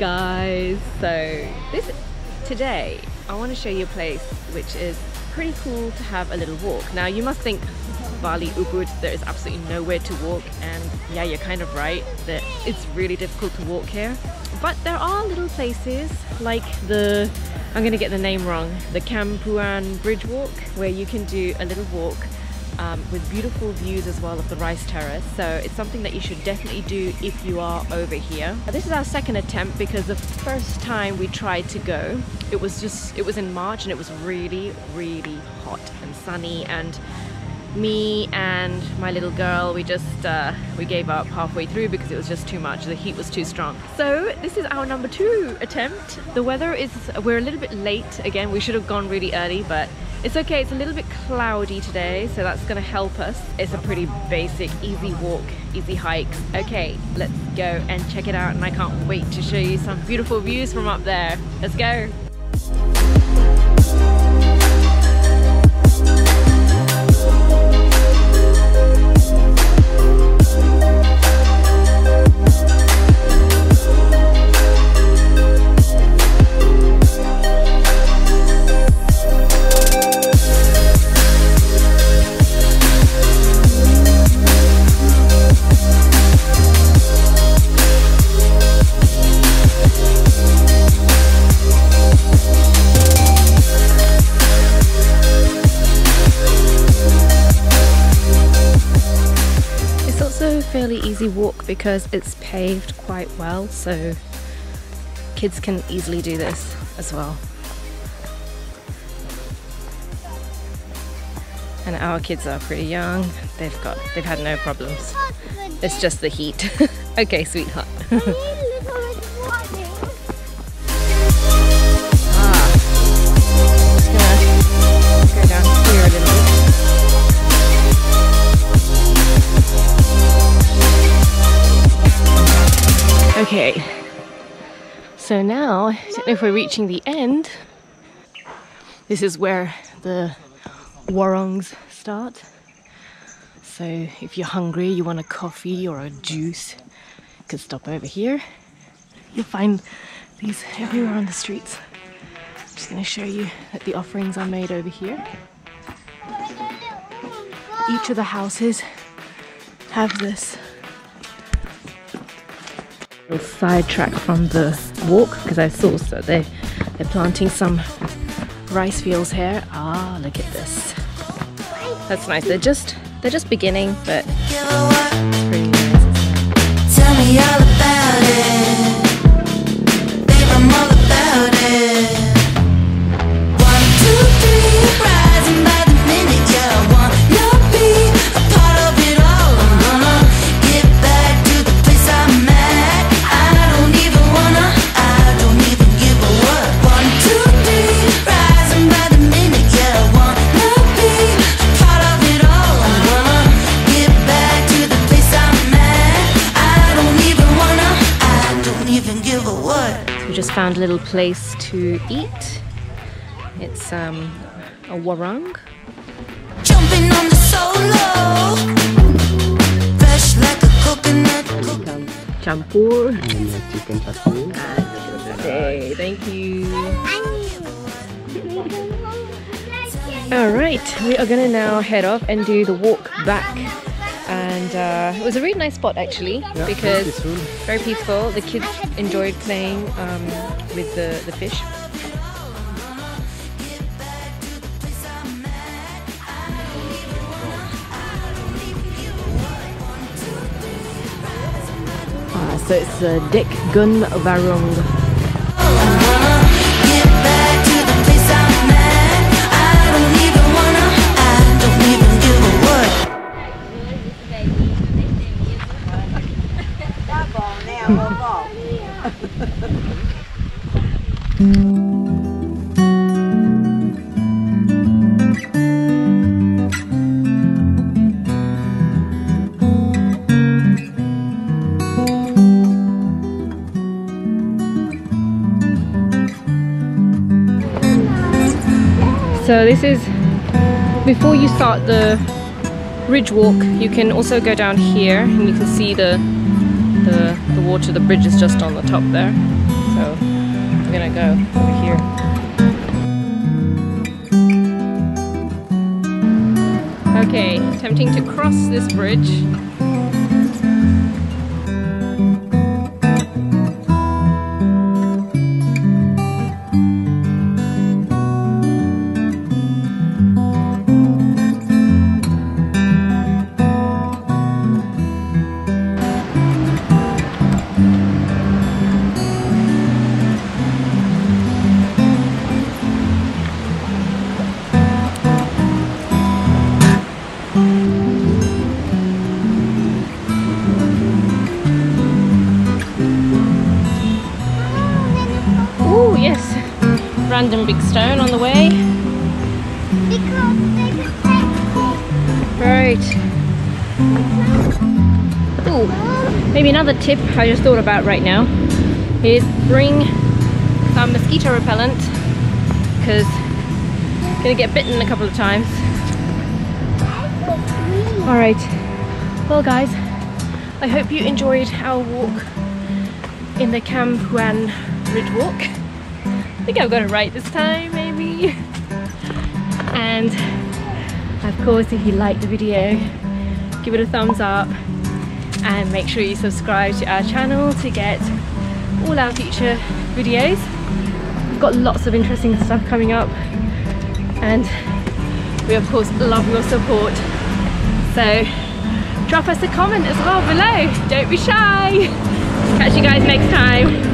Guys. So this today I want to show you a place which is pretty cool to have a little walk. Now you must think Bali Ubud there is absolutely nowhere to walk and yeah you're kind of right that it's really difficult to walk here but there are little places like the I'm gonna get the name wrong the Campuhan Bridge Walk where you can do a little walk um, with beautiful views as well of the rice terrace. So it's something that you should definitely do if you are over here. This is our second attempt because the first time we tried to go it was just it was in March and it was really really hot and sunny. And me and my little girl we just uh, we gave up halfway through because it was just too much. The heat was too strong. So this is our number two attempt. The weather is we're a little bit late. Again we should have gone really early but it's okay it's a little bit cloudy today so that's gonna help us. It's a pretty basic easy walk easy hikes. Okay let's go and check it out and I can't wait to show you some beautiful views from up there. Let's go easy walk because it's paved quite well so kids can easily do this as well. And our kids are pretty young. They've got they've had no problems. It's just the heat. okay, sweetheart. Now, I don't know if we're reaching the end. This is where the warungs start. So if you're hungry, you want a coffee or a juice, you can stop over here. You'll find these everywhere on the streets. I'm just going to show you that the offerings are made over here. Each of the houses have this sidetrack from the walk because I saw that they they're planting some rice fields here. Ah, look at this. That's nice. They're just they're just beginning, but found a little place to eat. It's um, a warung. Jumping on the solo, fresh like a coconut. Campur. chicken Okay, thank you. All right, we are gonna now head off and do the walk back and uh, it was a really nice spot actually yeah, because peaceful. very peaceful. The kids enjoyed playing um, with the, the fish. Ah, so it's uh, Dek Gun Warung So this is before you start the ridge walk you can also go down here and you can see the the, the water, the bridge is just on the top there. So I'm gonna go over here. Okay, attempting to cross this bridge. Random big stone on the way. Right. Ooh, maybe another tip I just thought about right now is bring some mosquito repellent because I'm gonna get bitten a couple of times. All right. Well, guys, I hope you enjoyed our walk in the Campuhan Ridge Walk. I think I've got it right this time, maybe. And of course, if you liked the video, give it a thumbs up and make sure you subscribe to our channel to get all our future videos. We've got lots of interesting stuff coming up and we of course love your support. So drop us a comment as well below. Don't be shy. Catch you guys next time.